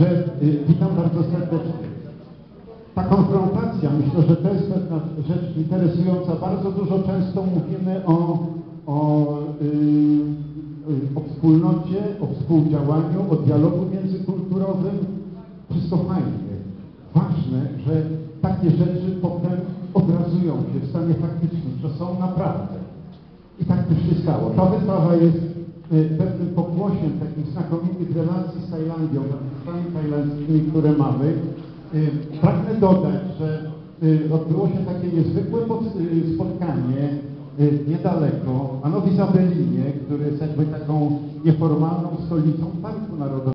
Także y, witam bardzo serdecznie. Ta konfrontacja, myślę, że to jest pewna rzecz interesująca. Bardzo dużo często mówimy o, o, y, y, o wspólnocie, o współdziałaniu, o dialogu międzykulturowym. Wszystko fajnie. Ważne, że takie rzeczy potem obrazują się w stanie faktycznym, że są naprawdę. I tak też się stało. Ta wystawa jest pewnym pokłosiem takich znakomitych relacji z Tajlandią, artystami tajlandzkimi, które mamy. Y, Pragnę dodać, że y, odbyło się takie niezwykłe y, spotkanie y, niedaleko, a no w Izabelinie, który jest jakby taką nieformalną stolicą Parku Narodowego.